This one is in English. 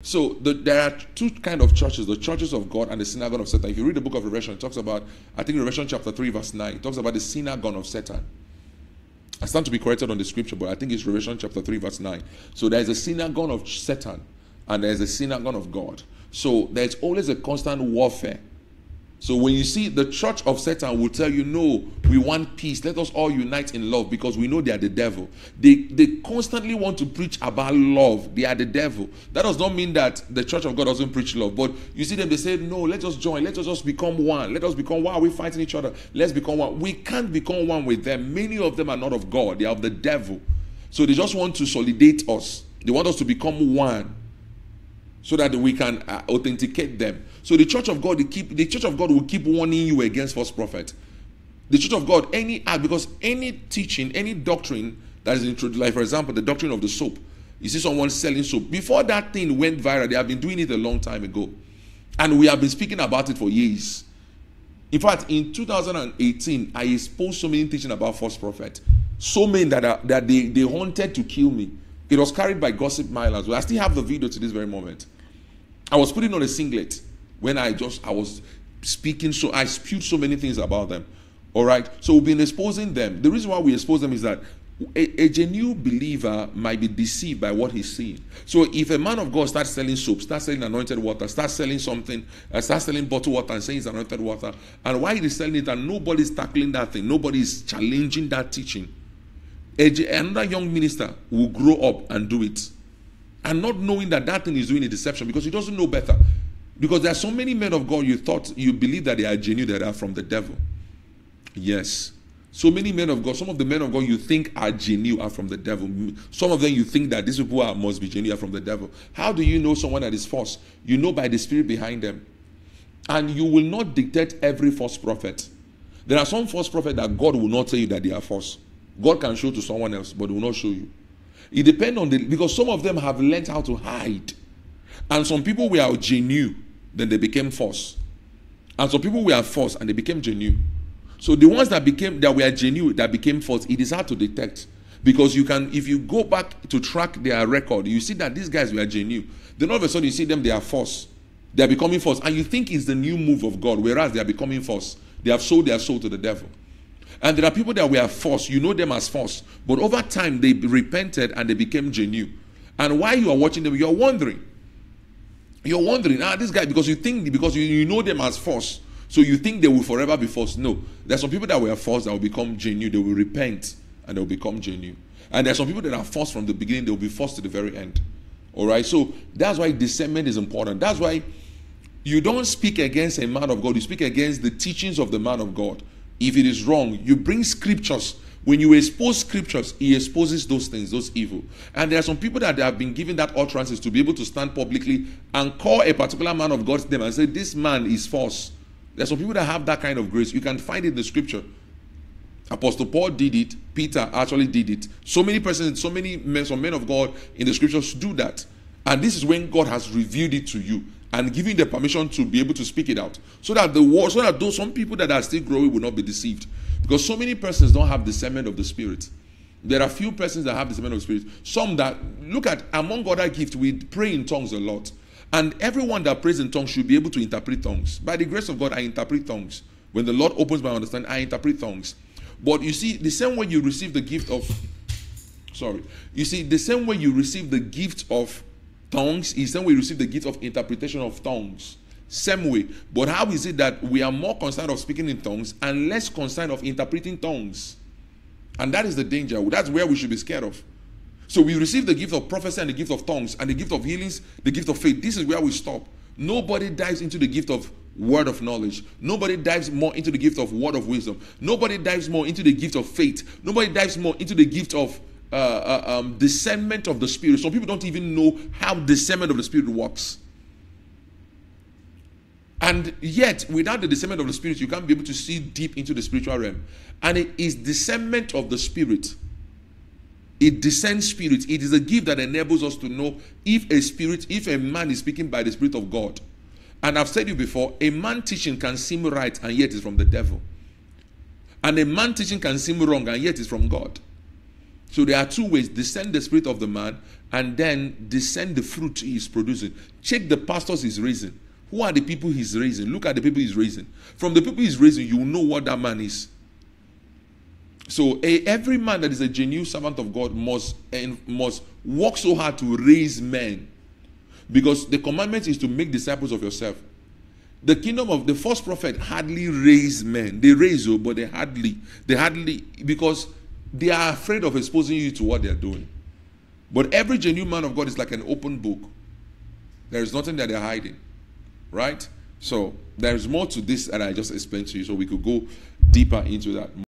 So the, there are two kind of churches: the churches of God and the synagogue of Satan. If you read the book of Revelation, it talks about, I think Revelation chapter three, verse nine, it talks about the synagogue of Satan. I stand to be corrected on the scripture, but I think it's Revelation chapter 3, verse 9. So there's a synagogue of Satan and there's a synagogue of God. So there's always a constant warfare. So when you see the church of Satan will tell you, no, we want peace. Let us all unite in love because we know they are the devil. They they constantly want to preach about love. They are the devil. That does not mean that the church of God doesn't preach love. But you see them, they say, no, let us join. Let us just become one. Let us become one. Are we fighting each other? Let's become one. We can't become one with them. Many of them are not of God. They are of the devil. So they just want to solidate us. They want us to become one so that we can uh, authenticate them. So the church of God, keep the church of God will keep warning you against false prophet. The church of God, any act, because any teaching, any doctrine that is introduced, like for example, the doctrine of the soap. You see someone selling soap. Before that thing went viral, they have been doing it a long time ago. And we have been speaking about it for years. In fact, in 2018, I exposed so many teaching about false prophet. So many that, are, that they, they wanted to kill me. It was carried by Gossip Milers. I still have the video to this very moment. I was putting on a singlet when I just I was speaking so I spewed so many things about them. All right. So we've been exposing them. The reason why we expose them is that a, a, genuine believer might be deceived by what he's seeing. So if a man of God starts selling soap, starts selling anointed water, starts selling something, uh, starts selling bottled water and saying it's anointed water, and why he's selling it and nobody's tackling that thing, nobody's challenging that teaching, another young minister will grow up and do it. And not knowing that that thing is doing a deception because he doesn't know better. Because there are so many men of god you thought you believe that they are genuine that are from the devil. Yes. So many men of god some of the men of god you think are genuine are from the devil. Some of them you think that these people are must be genuine are from the devil. How do you know someone that is false? You know by the spirit behind them. And you will not dictate every false prophet. There are some false prophets that god will not tell you that they are false God can show to someone else, but will not show you. It depends on the because some of them have learned how to hide, and some people were genuine, then they became false, and some people were false and they became genuine. So the ones that became that were genuine that became false, it is hard to detect because you can if you go back to track their record, you see that these guys were genuine. Then all of a sudden you see them they are false, they are becoming false, and you think it's the new move of God, whereas they are becoming false. They have sold their soul to the devil. And there are people that were false. You know them as false. But over time, they repented and they became genuine. And while you are watching them, you're wondering. You're wondering, ah, this guy, because you think, because you, you know them as false. So you think they will forever be false. No. There's some people that were false that will become genuine. They will repent and they will become genuine. And there's some people that are false from the beginning. They will be false to the very end. All right. So that's why discernment is important. That's why you don't speak against a man of God. You speak against the teachings of the man of God. If it is wrong, you bring scriptures. When you expose scriptures, he exposes those things, those evil. And there are some people that have been given that utterances to be able to stand publicly and call a particular man of God's name and say, This man is false. There are some people that have that kind of grace. You can find it in the scripture. Apostle Paul did it. Peter actually did it. So many persons, so many men, some men of God in the scriptures do that. And this is when God has revealed it to you and giving the permission to be able to speak it out. So that the world so that those some people that are still growing will not be deceived. Because so many persons don't have discernment of the spirit. There are few persons that have discernment of the spirit. Some that look at among other gifts we pray in tongues a lot. And everyone that prays in tongues should be able to interpret tongues. By the grace of god i interpret tongues. When the lord opens my understanding i interpret tongues. But you see the same way you receive the gift of sorry you see the same way you receive the gift of tongues is then we receive the gift of interpretation of tongues. Same way. But how is it that we are more concerned of speaking in tongues and less concerned of interpreting tongues? And that is the danger. That's where we should be scared of. So we receive the gift of prophecy and the gift of tongues and the gift of healings the gift of faith. This is where we stop. Nobody dives into the gift of word of knowledge. Nobody dives more into the gift of word of wisdom. Nobody dives more into the gift of faith. Nobody dives more into the gift of uh, uh, um, discernment of the spirit. Some people don't even know how discernment of the spirit works. And yet, without the discernment of the spirit, you can't be able to see deep into the spiritual realm. And it is discernment of the spirit. It discerns spirits. It is a gift that enables us to know if a spirit, if a man is speaking by the spirit of God. And I've said you before, a man teaching can seem right and yet is from the devil. And a man teaching can seem wrong and yet is from God. So there are two ways descend the spirit of the man and then descend the fruit he is producing. Check the pastors he's raising. Who are the people he's raising? Look at the people he's raising. From the people he's raising, you know what that man is. So a, every man that is a genuine servant of God must and must work so hard to raise men. Because the commandment is to make disciples of yourself. The kingdom of the first prophet hardly raised men. They raise, oh, but they hardly, they hardly because they are afraid of exposing you to what they are doing. But every genuine man of God is like an open book. There is nothing that they're hiding. Right? So there is more to this that I just explained to you, so we could go deeper into that.